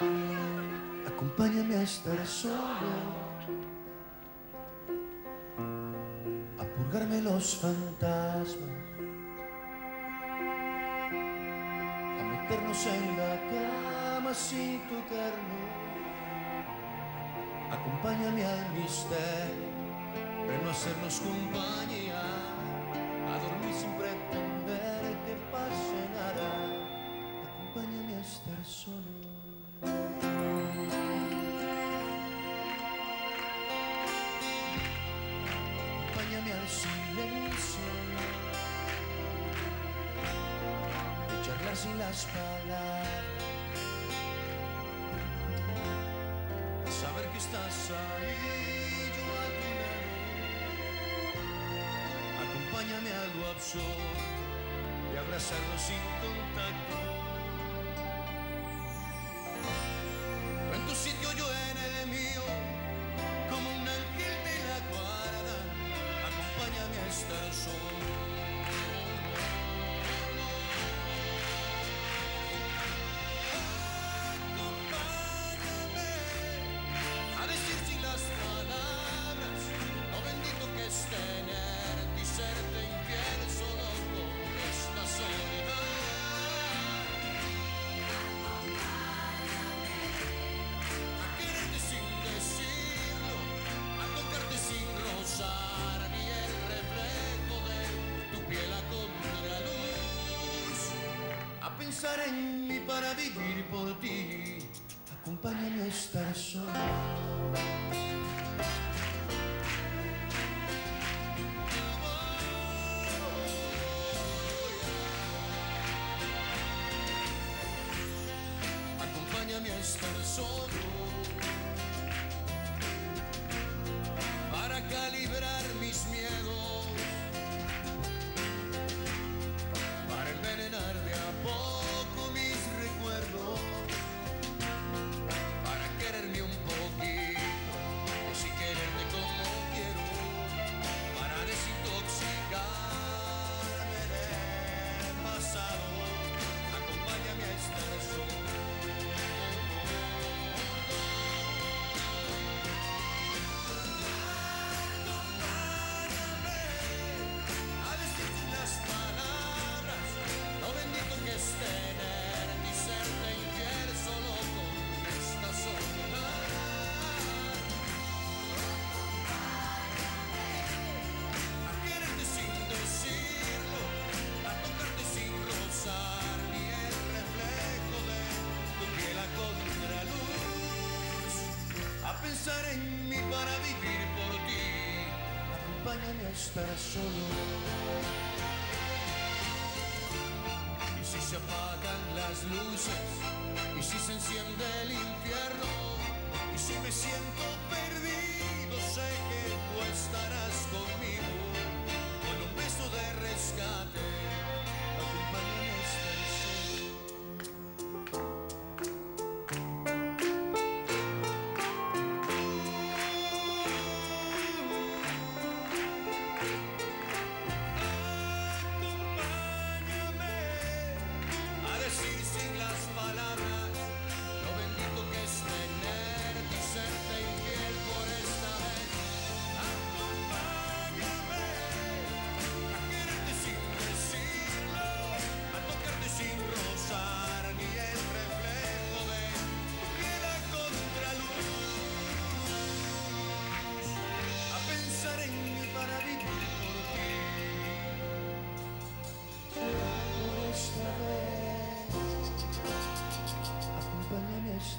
Acompáñame a estar solo, a purgarme los fantasmas, a meternos en la cama sin tocarnos. Acompáñame al misterio, pero no hacernos compañía, a dormir sin pretender. casi las palabras. Saber que estás ahí, yo a tu. Acompáñame a lo absurdo y abrazarnos sin contacto. pensar en mí, para vivir por ti. Acompáñame a estar solo. Acompáñame a estar solo. para calibrar mis miedos pensar en mí para vivir por ti. Acompáñame a estar solo. Y si se apagan las luces y si se enciende el infierno.